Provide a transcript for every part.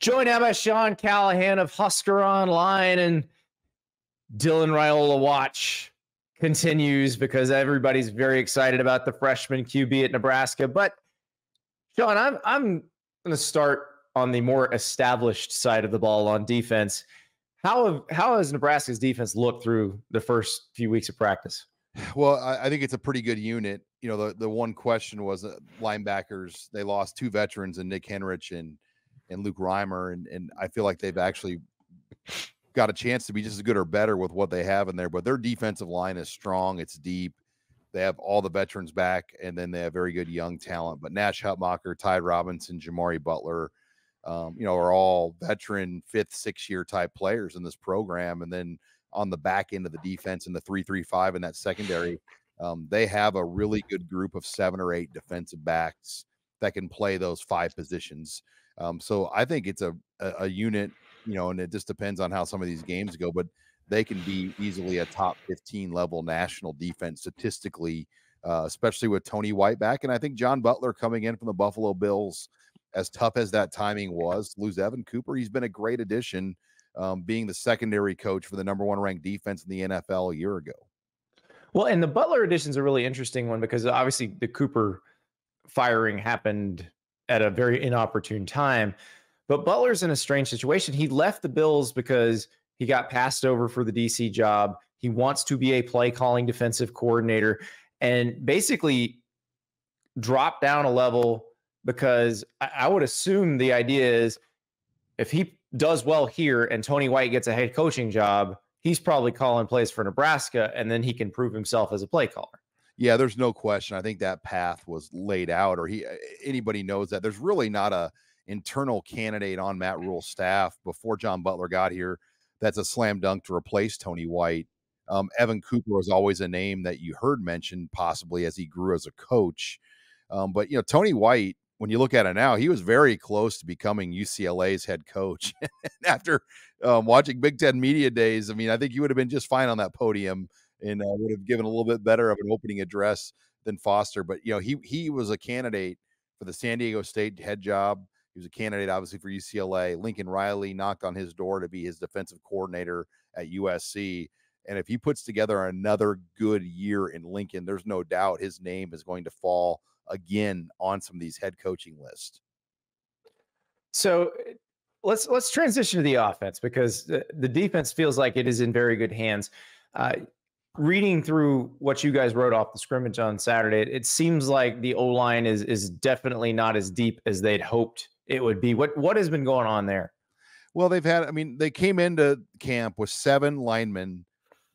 Join by Sean Callahan of Husker Online and Dylan Raiola Watch continues because everybody's very excited about the freshman QB at Nebraska. But Sean, I'm I'm going to start on the more established side of the ball on defense. How how has Nebraska's defense looked through the first few weeks of practice? Well, I, I think it's a pretty good unit. You know, the the one question was uh, linebackers. They lost two veterans and Nick Henrich and and Luke Reimer, and and I feel like they've actually got a chance to be just as good or better with what they have in there. But their defensive line is strong. It's deep. They have all the veterans back, and then they have very good young talent. But Nash Hutmacher, Ty Robinson, Jamari Butler, um, you know, are all veteran fifth, six year type players in this program. And then on the back end of the defense in the three three five in that secondary, um, they have a really good group of seven or eight defensive backs that can play those five positions. Um, so I think it's a, a, a unit, you know, and it just depends on how some of these games go, but they can be easily a top 15 level national defense statistically, uh, especially with Tony White back. And I think John Butler coming in from the Buffalo Bills, as tough as that timing was, lose Evan Cooper, he's been a great addition, um, being the secondary coach for the number one ranked defense in the NFL a year ago. Well, and the Butler addition is a really interesting one because obviously the Cooper firing happened at a very inopportune time. But Butler's in a strange situation. He left the Bills because he got passed over for the DC job. He wants to be a play calling defensive coordinator and basically drop down a level because I, I would assume the idea is if he does well here and Tony White gets a head coaching job, he's probably calling plays for Nebraska and then he can prove himself as a play caller. Yeah, there's no question. I think that path was laid out, or he anybody knows that. There's really not a internal candidate on Matt Rhule's staff before John Butler got here. That's a slam dunk to replace Tony White. Um, Evan Cooper was always a name that you heard mentioned, possibly as he grew as a coach. Um, but you know, Tony White, when you look at it now, he was very close to becoming UCLA's head coach. After um, watching Big Ten media days, I mean, I think he would have been just fine on that podium and uh, would have given a little bit better of an opening address than Foster. But you know, he he was a candidate for the San Diego State head job. He was a candidate, obviously, for UCLA. Lincoln Riley knocked on his door to be his defensive coordinator at USC. And if he puts together another good year in Lincoln, there's no doubt his name is going to fall again on some of these head coaching lists. So let's let's transition to the offense because the, the defense feels like it is in very good hands. Uh, reading through what you guys wrote off the scrimmage on Saturday, it, it seems like the O line is is definitely not as deep as they'd hoped it would be. What what has been going on there? Well, they've had. I mean, they came into camp with seven linemen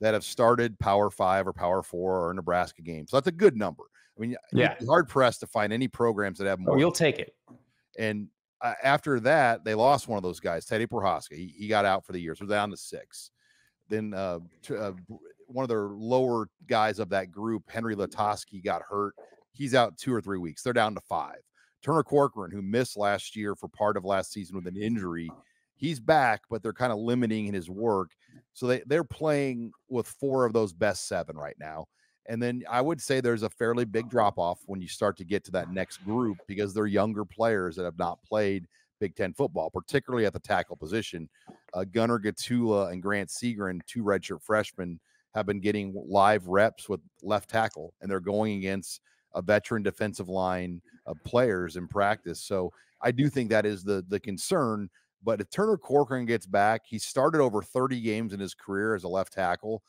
that have started Power Five or Power Four or Nebraska games. So that's a good number. I mean, yeah, hard pressed to find any programs that have more. Oh, you'll take it. And uh, after that, they lost one of those guys, Teddy Prochazka. He, he got out for the year, so down to six. Then uh, uh, one of their lower guys of that group, Henry Lutovsky, got hurt. He's out two or three weeks. They're down to five. Turner Corcoran, who missed last year for part of last season with an injury, he's back, but they're kind of limiting in his work. So they, they're playing with four of those best seven right now. And then I would say there's a fairly big drop off when you start to get to that next group because they're younger players that have not played Big Ten football, particularly at the tackle position. Uh, Gunnar Gottula and Grant Segren, two redshirt freshmen, have been getting live reps with left tackle, and they're going against a veteran defensive line of players in practice. So I do think that is the the concern. But if Turner Corcoran gets back, he started over 30 games in his career as a left tackle.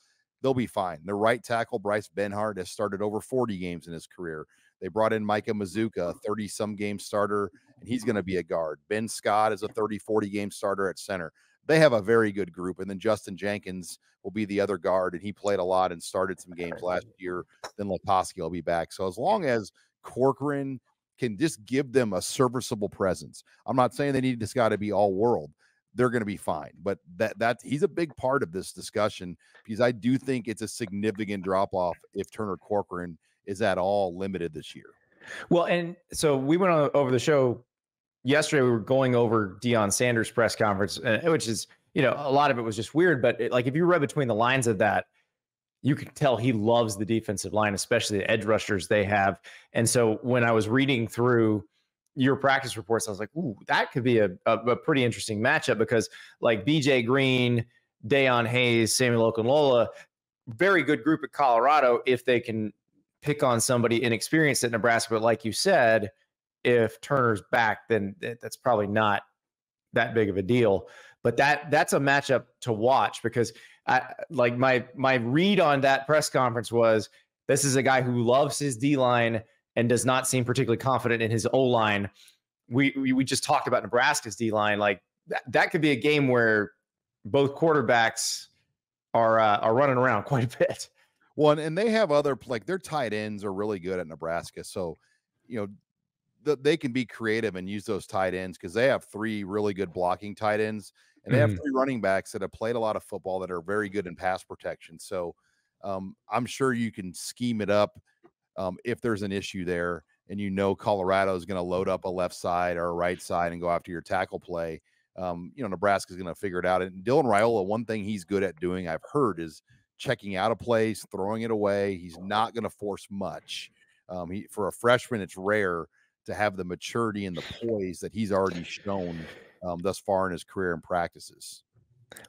They'll be fine. The right tackle, Bryce Benhart, has started over 40 games in his career. They brought in Micah Mazzccua, 30 some game starter, and he's going to be a guard. Ben Scott is a 30, 40 game starter at center they have a very good group. And then Justin Jenkins will be the other guard, and he played a lot and started some games last year. Then Lutovsky will be back. So as long as Corcoran can just give them a serviceable presence, I'm not saying they need this guy to be all world. They're going to be fine, but that that he's a big part of this discussion because I do think it's a significant drop off if Turner Corcoran is at all limited this year. Well, and so we went on over the show yesterday we were going over Deion Sanders' press conference, uh, which is, you know, a lot of it was just weird. But it, like if you read between the lines of that, you could tell he loves the defensive line, especially the edge rushers they have. And so when I was reading through your practice reports, I was like, ooh, that could be a, a, a pretty interesting matchup because like BJ Green, Dayon Hayes, Samuel Okunlola, very good group at Colorado if they can pick on somebody inexperienced at Nebraska. But like you said, if Turner's back, then that's probably not that big of a deal. But that that's a matchup to watch because I like my my read on that press conference was this is a guy who loves his D line and does not seem particularly confident in his O line. We, we, we just talked about Nebraska's D line. Like that, that could be a game where both quarterbacks are uh, are running around quite a bit. One and they have other like their tight ends are really good at Nebraska, so you know the, they can be creative and use those tight ends because they have three really good blocking tight ends, and they mm-hmm. have three running backs that have played a lot of football that are very good in pass protection. So um, I'm sure you can scheme it up um, if there's an issue there and you know Colorado is going to load up a left side or a right side and go after your tackle play, um, you know Nebraska's going to figure it out. And Dylan Raiola, one thing he's good at doing, I've heard, is checking out a place, throwing it away. He's not going to force much. Um, he, for a freshman, it's rare to have the maturity and the poise that he's already shown um, thus far in his career and practices.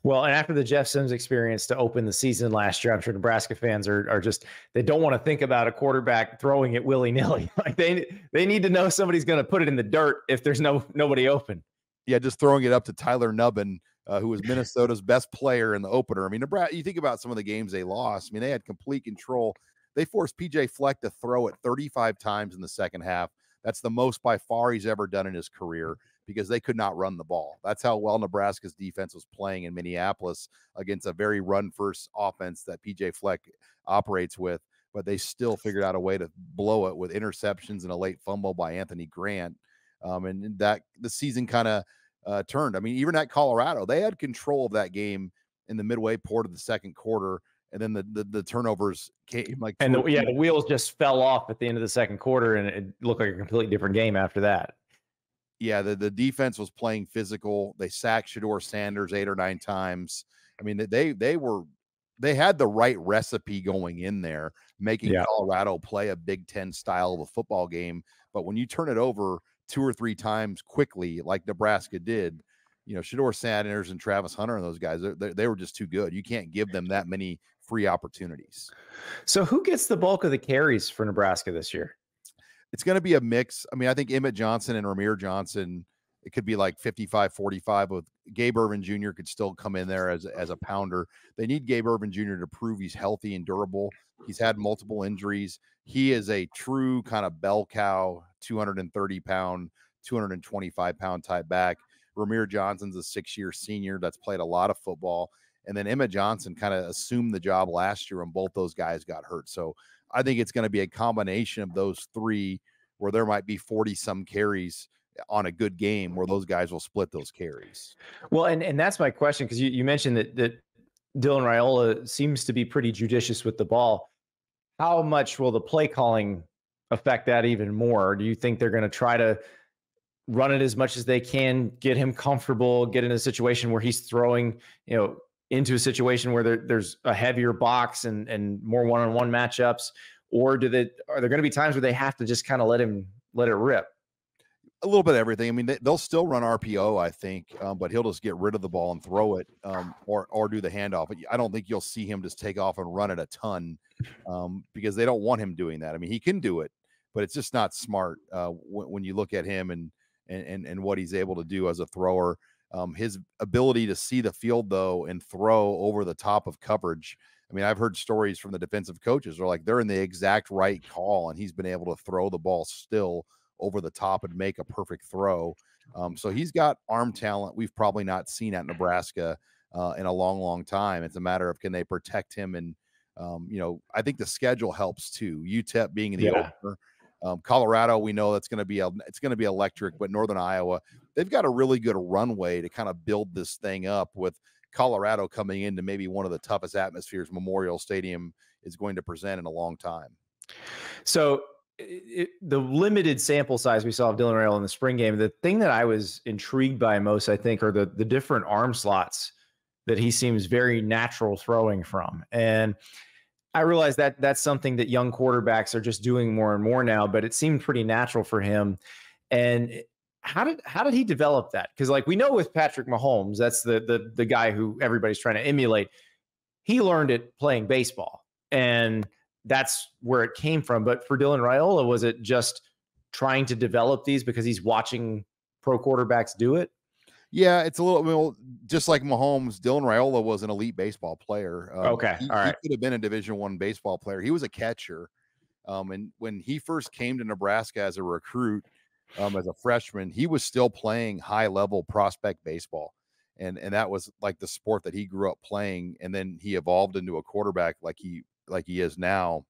Well, and after the Jeff Sims experience to open the season last year, I'm sure Nebraska fans are are just they don't want to think about a quarterback throwing it willy nilly. Like they they need to know somebody's going to put it in the dirt if there's no nobody open. Yeah, just throwing it up to Tyler Nubin, uh, who was Minnesota's best player in the opener. I mean, Nebraska. You think about some of the games they lost. I mean, they had complete control. They forced PJ Fleck to throw it 35 times in the second half. That's the most by far he's ever done in his career because they could not run the ball. That's how well Nebraska's defense was playing in Minneapolis against a very run first offense that PJ Fleck operates with. But they still figured out a way to blow it with interceptions and a late fumble by Anthony Grant. Um, and that the season kind of uh, turned. I mean, even at Colorado, they had control of that game in the midway part of the second quarter. And then the, the, the turnovers came like, and the, yeah, the wheels just fell off at the end of the second quarter, and it looked like a completely different game after that yeah, the, the defense was playing physical. They sacked Shedeur Sanders eight or nine times. I mean, they they were they had the right recipe going in there, making yeah. Colorado play a Big Ten style of a football game. But when you turn it over two or three times quickly, like Nebraska did, you know, Shedeur Sanders and Travis Hunter and those guys, they, they were just too good. You can't give them that many free opportunities. So, who gets the bulk of the carries for Nebraska this year? it's going to be a mix. I mean, I think Emmett Johnson and Rahmir Johnson, it could be like 55 45 with Gabe Ervin Jr. could still come in there as, as a pounder. They need Gabe Ervin Jr. to prove he's healthy and durable. He's had multiple injuries. He is a true kind of bell cow, 230 pound, 225 pound type back. Rahmir Johnson's a six year senior that's played a lot of football. And then Emmett Johnson kind of assumed the job last year when both those guys got hurt. So I think it's going to be a combination of those three where there might be 40 some carries eh, on a good game where those guys will split those carries. Well, and, and that's my question because you, you mentioned that, that Dylan Raiola seems to be pretty judicious with the ball. How much will the play calling affect that even more? Do you think they're going to try to run it as much as they can, get him comfortable, get in a situation where he's throwing, you know, into a situation where there, there's a heavier box and and more one-on-one matchups or do they are there going to be times where they have to just kind of let him let it rip? A little bit of everything. I mean they, will still run rpo i think um, but he'll just get rid of the ball and throw it um, or or do the handoff. I don't think you'll see him just take off and run it a ton um, because they don't want him doing that. I mean he can do it but it's just not smart uh, when, when you look at him and and and what he's able to do as a thrower um, his ability to see the field though and throw over the top of coverage. I mean, I've heard stories from the defensive coaches They're like they're in the exact right call, and he's been able to throw the ball still over the top and make a perfect throw. Um, so he's got arm talent we've probably not seen at Nebraska uh, in a long, long time. It's a matter of can they protect him and um, you know, I think the schedule helps too. UTEP being in the yeah. opener, um, Colorado, we know that's going to be a, it's going to be electric, but Northern Iowa, they've got a really good runway to kind of build this thing up with Colorado coming into maybe one of the toughest atmospheres Memorial Stadium is going to present in a long time. So it, the limited sample size we saw of Dylan Raiola in the spring game, the thing that I was intrigued by most, I think, are the the different arm slots that he seems very natural throwing from. And I realize that that's something that young quarterbacks are just doing more and more now, but it seemed pretty natural for him. And how did how did he develop that? Because like we know with Patrick Mahomes, that's the the the guy who everybody's trying to emulate. He learned it playing baseball, and that's where it came from. But for Dylan Raiola, was it just trying to develop these because he's watching pro quarterbacks do it? Yeah, it's a little well, just like Mahomes. Dylan Raiola was an elite baseball player. Um, okay, he, all right. He could have been a Division One baseball player. He was a catcher, um, and when he first came to Nebraska as a recruit, um, as a freshman, he was still playing high level prospect baseball. And, and that was like the sport that he grew up playing. And then he evolved into a quarterback like he like he is now.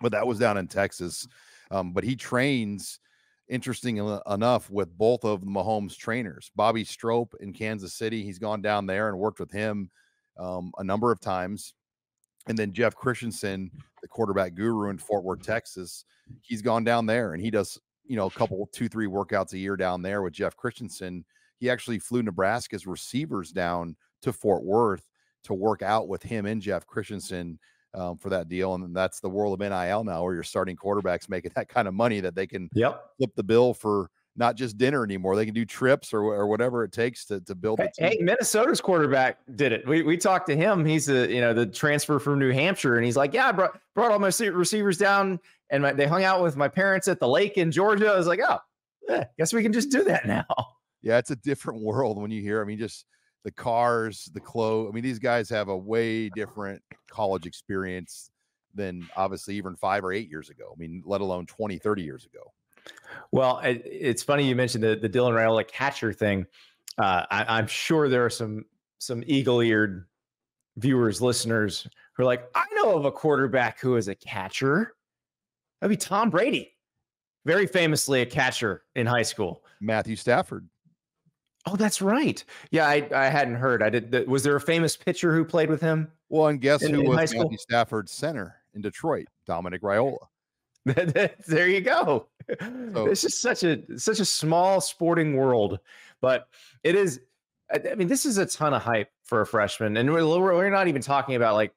But that was down in Texas. Um, but he trains, interesting enough, with both of the Mahomes trainers, Bobby Stroupe in Kansas City. He's gone down there and worked with him um, a number of times. And then Jeff Christensen, the quarterback guru in Fort Worth, Texas, he's gone down there and he does you know, a couple, two, three workouts a year down there with Jeff Christensen. He actually flew Nebraska's receivers down to Fort Worth to work out with him and Jeff Christensen um, for that deal. And that's the world of NIL now, where you're starting quarterbacks making that kind of money that they can yep. flip the bill for not just dinner anymore. They can do trips or, or whatever it takes to, to build. Hey, hey, Minnesota's quarterback did it. We, we talked to him. He's a, you know, the transfer from New Hampshire. And he's like, yeah, I brought, brought all my receivers down and my, they hung out with my parents at the lake in Georgia. I was like, oh, yeah, guess we can just do that now. Yeah. It's a different world when you hear, I mean, just the cars, the clothes. I mean, these guys have a way different college experience than obviously even five or eight years ago. I mean, let alone 20, 30 years ago. Well, it, it's funny you mentioned the the Dylan Raiola catcher thing. Uh, I, am sure there are some some eagle-eared viewers, listeners who are like, I know of a quarterback who is a catcher. That'd be Tom Brady, very famously a catcher in high school. Matthew Stafford. Oh, that's right. Yeah, I, I hadn't heard. I did. Was there a famous pitcher who played with him? Well, and guess in, who in was Matthew Stafford's center in Detroit? Dominic Raiola. there you go. So, it's just such a such a small sporting world, but it is. I mean, this is a ton of hype for a freshman, and we're, we're not even talking about like,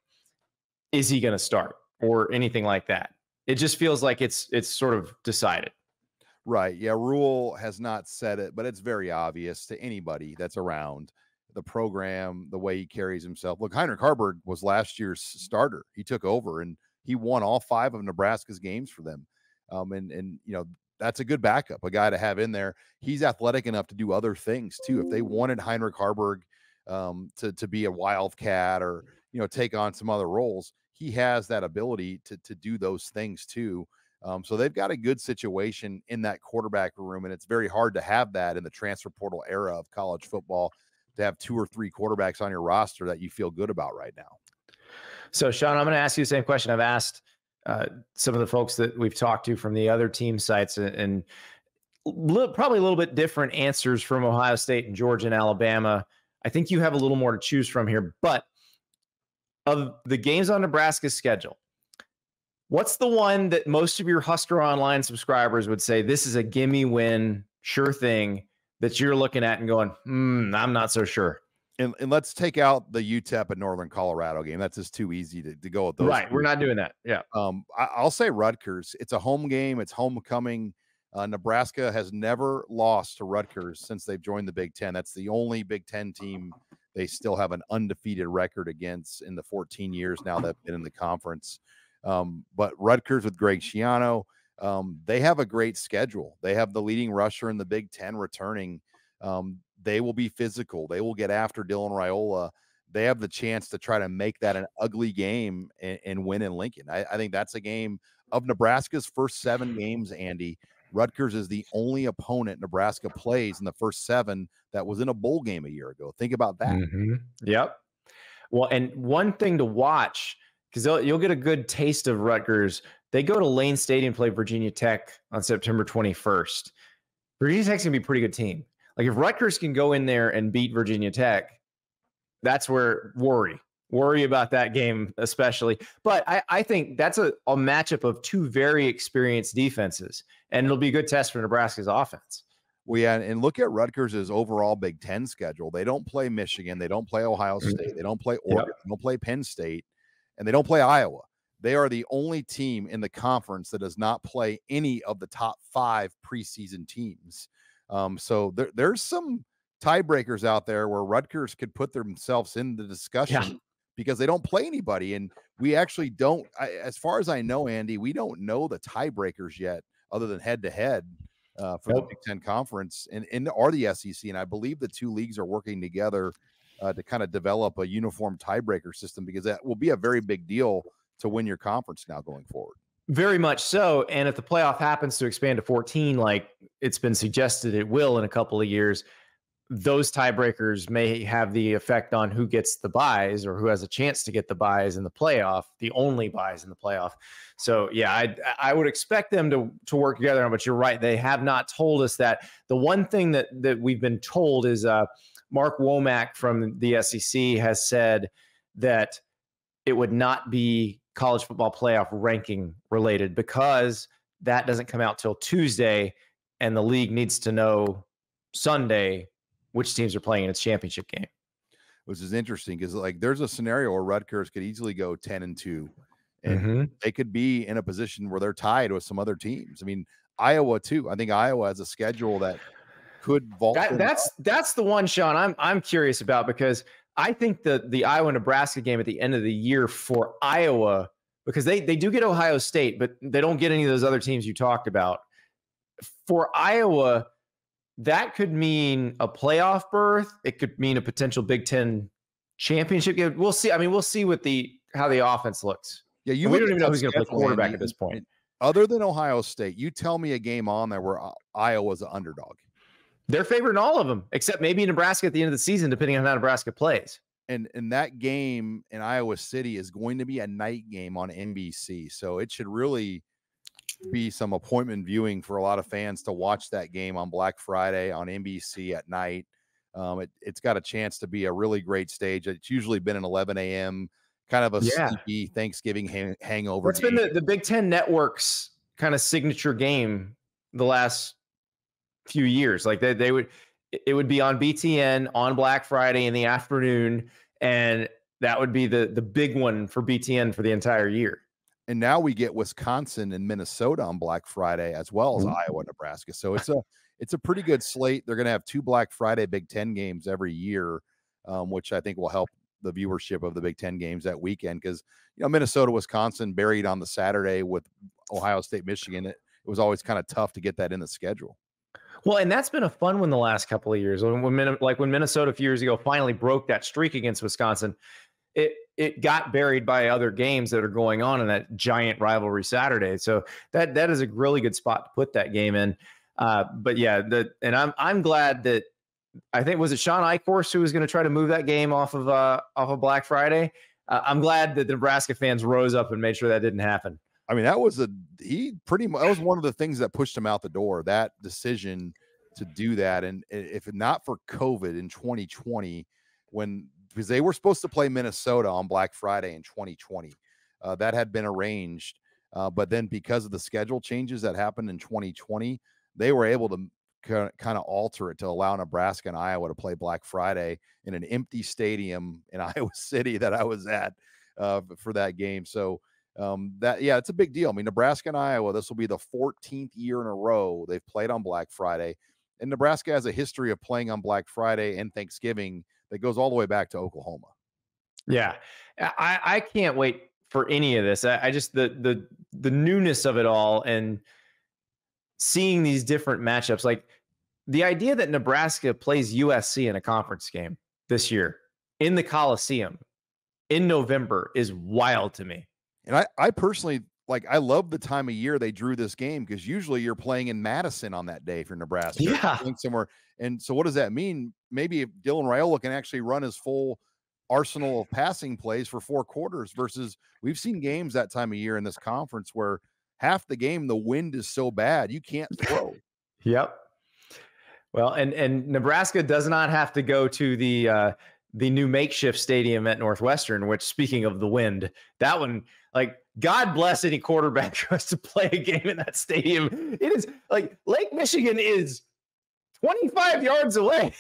is he going to start or anything like that. It just feels like it's it's sort of decided. Right. Yeah. Rhule has not said it, but it's very obvious to anybody that's around the program, the way he carries himself. Look, Heinrich Haarberg was last year's starter. He took over and he won all five of Nebraska's games for them. Um, and and you know that's a good backup, a guy to have in there. He's athletic enough to do other things too. If they wanted Heinrich Haarberg um, to to be a wildcat or you know take on some other roles, he has that ability to to do those things too. Um, so they've got a good situation in that quarterback room, and it's very hard to have that in the transfer portal era of college football to have two or three quarterbacks on your roster that you feel good about right now. So, Sean, I'm going to ask you the same question I've asked uh, some of the folks that we've talked to from the other team sites, and, and li- probably a little bit different answers from Ohio State and Georgia and Alabama. I think you have a little more to choose from here, but of the games on Nebraska's schedule, what's the one that most of your Husker Online subscribers would say this is a gimme win, sure thing that you're looking at and going, hmm, I'm not so sure? and, and let's take out the UTEP and Northern Colorado game. That's just too easy to, to go with those. Right. we We're not doing that. Yeah. Um, I, will say Rutgers. It's a home game. It's homecoming. Uh, Nebraska has never lost to Rutgers since they've joined the Big Ten. That's the only Big Ten team they still have an undefeated record against in the 14 years now that have been in the conference. Um, but Rutgers with Greg Schiano, um, they have a great schedule. They have the leading rusher in the Big Ten returning. Um, they will be physical. They will get after Dylan Raiola. They have the chance to try to make that an ugly game and, and win in Lincoln. I, I, think that's a game of Nebraska's first seven games, Andy. Rutgers is the only opponent Nebraska plays in the first seven that was in a bowl game a year ago. Think about that. Mm-hmm. Yep. Well, and one thing to watch because you'll get a good taste of Rutgers. They go to Lane Stadium play Virginia Tech on September 21st. Virginia Tech's gonna be a pretty good team. Like if Rutgers can go in there and beat Virginia Tech, that's where worry worry about that game especially. But I, I think that's a, a matchup of two very experienced defenses, and it'll be a good test for Nebraska's offense. Well, yeah, and look at Rutgers' overall Big Ten schedule. They don't play Michigan, they don't play Ohio mm-hmm. State, they don't play Oregon, yep. they don't play Penn State, and they don't play Iowa. they are the only team in the conference that does not play any of the top five preseason teams. Um, so there, there's some tiebreakers out there where Rutgers could put themselves in the discussion yeah. because they don't play anybody. And we actually don't, I, as far as I know, Andy, we don't know the tiebreakers yet, other than head to head uh, for the Big Ten Conference and, and or the SEC. And I believe the two leagues are working together uh, to kind of develop a uniform tiebreaker system because that will be a very big deal to win your conference now going forward. Very much so. And if the playoff happens to expand to 14, like it's been suggested it will in a couple of years, those tiebreakers may have the effect on who gets the buys or who has a chance to get the buys in the playoff, the only buys in the playoff. So yeah, I I would expect them to to work together. On, but you're right; they have not told us that. The one thing that that we've been told is uh, Mark Womack from the SEC has said that it would not be college football playoff ranking related because that doesn't come out till Tuesday, and the league needs to know Sunday which teams are playing in its championship game. Which is interesting because like there's a scenario where Rutgers could easily go 10 and 2 and mm-hmm. they could be in a position where they're tied with some other teams. I mean, Iowa too. I think Iowa has a schedule that could vault. That, that's up. that's the one, Sean. I'm I'm curious about because I think the the Iowa Nebraska game at the end of the year for Iowa because they they do get Ohio State, but they don't get any of those other teams you talked about. For Iowa, that could mean a playoff berth. It could mean a potential Big Ten championship game. We'll see. I mean, we'll see what the how the offense looks. Yeah, you. we don't even know who's going to play quarterback at this point. Other than Ohio State, you tell me a game on there where uh, Iowa's an underdog. They're favored in all of them, except maybe Nebraska at the end of the season, depending on how Nebraska plays. And and that game in Iowa City is going to be a night game on NBC, so it should really be some appointment viewing for a lot of fans to watch that game on Black Friday on NBC at night. Um, it, has got a chance to be a really great stage. It's usually been an 11 a.m. kind of a yeah. sleepy Thanksgiving hang- hangover. It's been the, the Big Ten Network's kind of signature game the last few years. Like they, they would, it would be on BTN on Black Friday in the afternoon, and that would be the the big one for BTN for the entire year and now we get Wisconsin and Minnesota on Black Friday as well as Ooh. Iowa, Nebraska. So it's a it's a pretty good slate. They're going to have two Black Friday Big Ten games every year, um, which I think will help the viewership of the Big Ten games that weekend because you know Minnesota, Wisconsin buried on the Saturday with Ohio State, Michigan. It, it was always kind of tough to get that in the schedule. Well, and that's been a fun one the last couple of years. When, when like when Minnesota a few years ago finally broke that streak against Wisconsin, it it got buried by other games that are going on in that giant rivalry Saturday. So that that is a really good spot to put that game in. Uh, but yeah, the and I'm I'm glad that I think was it Shawn Eichorst who was going to try to move that game off of uh, off of Black Friday. Uh, I'm glad that the Nebraska fans rose up and made sure that didn't happen. I mean, that was a he pretty much that was one of the things that pushed him out the door. That decision to do that, and if not for COVID in 2020, when because they were supposed to play Minnesota on Black Friday in 2020. Uh, that had been arranged, uh, but then because of the schedule changes that happened in 2020, they were able to kind of alter it to allow Nebraska and Iowa to play Black Friday in an empty stadium in Iowa City that I was at uh, for that game. So um, that yeah, it's a big deal. I mean, Nebraska and Iowa, this will be the 14th year in a row they've played on Black Friday, and Nebraska has a history of playing on Black Friday and Thanksgiving that goes all the way back to Oklahoma. Yeah, I, I can't wait for any of this. I, I just the the the newness of it all and seeing these different matchups. Like the idea that Nebraska plays USC in a conference game this year in the Coliseum in November is wild to me. And I, I personally like I love the time of year they drew this game because usually you're playing in Madison on that day for Nebraska. Yeah. Somewhere. And so what does that mean? Maybe if Dylan Raiola can actually run his full arsenal of passing plays for four quarters versus we've seen games that time of year in this conference where half the game the wind is so bad you can't throw. yep. Well, and and Nebraska does not have to go to the uh the new makeshift stadium at Northwestern, which speaking of the wind, that one like God bless any quarterback who has to play a game in that stadium. It is like Lake Michigan is 25 yards away.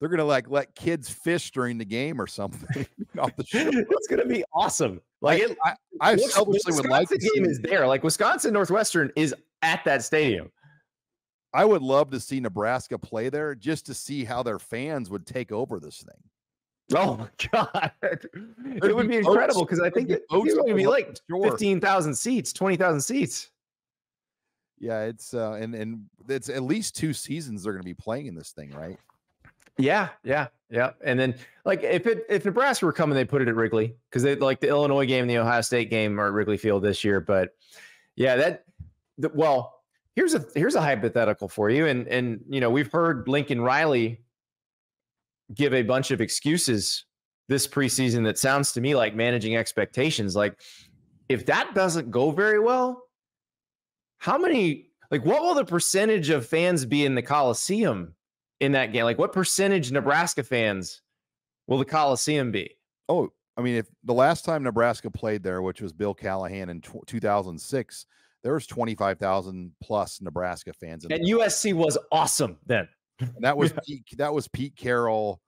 They're gonna like let kids fish during the game or something. off the show. it's gonna be awesome. Like it, I, I selfishly would like the game is there. Like Wisconsin Northwestern is at that stadium. I would love to see Nebraska play there just to see how their fans would take over this thing. Oh my god, it would be incredible because I think it, it's going to be like fifteen thousand seats, twenty thousand seats. Yeah, it's uh, and and it's at least two seasons they're going to be playing in this thing, right? Yeah, yeah, yeah. And then like if it if Nebraska were coming, they put it at Wrigley because they like the Illinois game and the Ohio State game are at Wrigley Field this year. But yeah, that the, well, here's a here's a hypothetical for you, and and you know we've heard Lincoln Riley give a bunch of excuses this preseason that sounds to me like managing expectations. Like if that doesn't go very well, how many like what will the percentage of fans be in the Coliseum in that game? Like what percentage Nebraska fans will the Coliseum be? Oh, I mean, if the last time Nebraska played there, which was Bill Callahan in 2006, there was 25,000 plus Nebraska fans. and USC was awesome then. And that was Pete, that was Pete Carroll,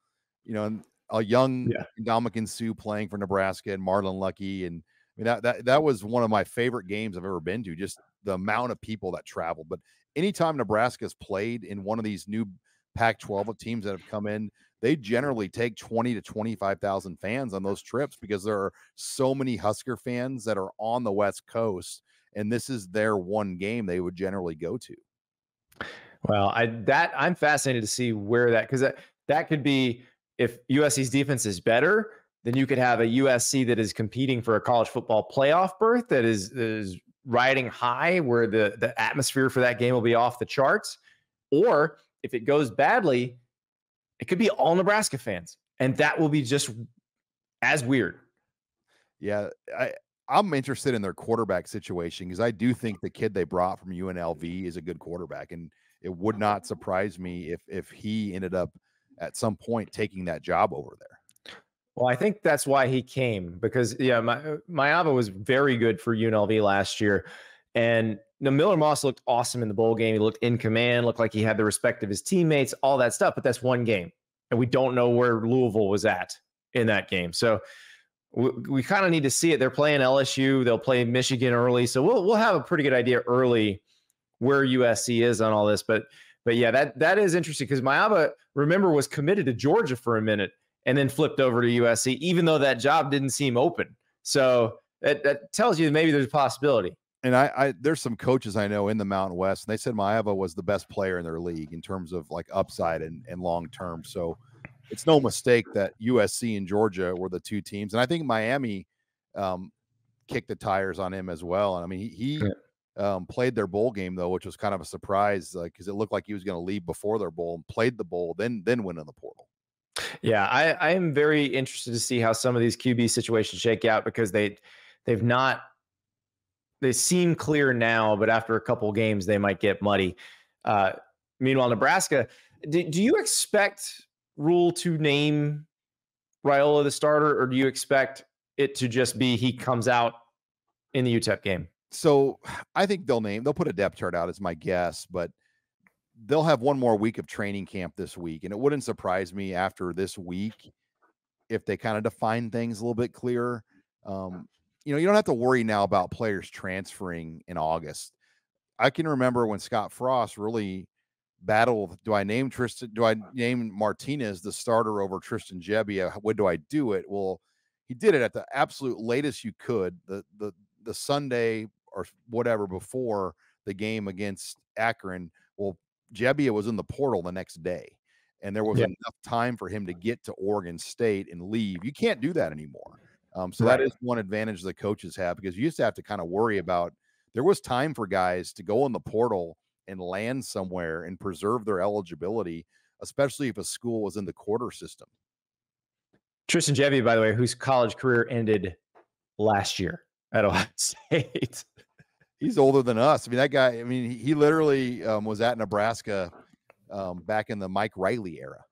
you know, a young yeah. Ndamukong Suh playing for Nebraska and Marlon Lucky. And I mean, that, that, that was one of my favorite games I've ever been to, just the amount of people that traveled. But anytime Nebraska's played in one of these new Pac 12 teams that have come in, they generally take 20 to 25,000 fans on those trips because there are so many Husker fans that are on the West Coast and this is their one game they would generally go to. Well, I that I'm fascinated to see where that because that, that could be if USC's defense is better, then you could have a USC that is competing for a college football playoff berth that is is riding high where the the atmosphere for that game will be off the charts. Or if it goes badly, it could be all Nebraska fans, and that will be just as weird. Yeah, I I'm interested in their quarterback situation because I do think the kid they brought from UNLV is a good quarterback, and it would not surprise me if if he ended up at some point taking that job over there. Well, I think that's why he came because yeah, my uh, Maiava was very good for UNLV last year, and you Miller Moss looked awesome in the bowl game. He looked in command, looked like he had the respect of his teammates, all that stuff. But that's one game, and we don't know where Louisville was at in that game. So we, we kind of need to see it. They're playing LSU. They'll play Michigan early, so we'll we'll have a pretty good idea early where USC is on all this. But but yeah, that that is interesting because Maiava, remember, was committed to Georgia for a minute and then flipped over to USC, even though that job didn't seem open. So that, that tells you maybe there's a possibility. And I, I, there's some coaches I know in the Mountain West, and they said Maiava was the best player in their league in terms of like upside and, and long term. So it's no mistake that USC and Georgia were the two teams, and I think Miami um, kicked the tires on him as well. And I mean, he, he um, played their bowl game though, which was kind of a surprise because uh, it looked like he was going to leave before their bowl and played the bowl, then then went in the portal. Yeah, I, I am very interested to see how some of these QB situations shake out because they they've not they seem clear now, but after a couple games they might get muddy. Uh, meanwhile, Nebraska, do, do you expect Rhule to name Raiola the starter, or do you expect it to just be he comes out in the UTEP game? So I think they'll name, they'll put a depth chart out as my guess, but they'll have one more week of training camp this week. And it wouldn't surprise me after this week if they kind of define things a little bit clearer. Um, you know, you don't have to worry now about players transferring in August. I can remember when Scott Frost really battled. do I name Tristan do I name Martinez the starter over Tristan Gebbia when do I do it well he did it at the absolute latest you could the the the Sunday or whatever before the game against Akron well Gebbia was in the portal the next day and there was yeah. enough time for him to get to Oregon State and leave you can't do that anymore um, so right. that is one advantage the coaches have because you used to have to kind of worry about there was time for guys to go in the portal and land somewhere and preserve their eligibility, especially if a school was in the quarter system. Tristan Gebbia, by the way, whose college career ended last year at Ohio State. He's older than us. I mean, that guy, I mean, he, literally um, was at Nebraska um, back in the Mike Riley era.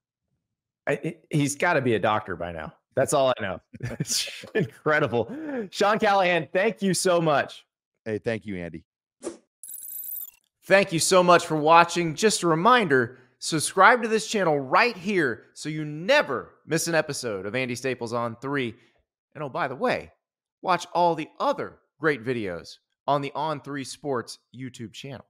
I, he's got to be a doctor by now. That's all I know. it's incredible. Sean Callahan, thank you so much. Hey, thank you, Andy. Thank you so much for watching. Just a reminder subscribe to this channel right here so you never miss an episode of Andy Staples on 3. And oh, by the way, watch all the other great videos on the On 3 Sports YouTube channel.